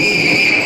Yeah.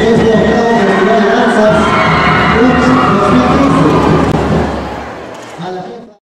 Han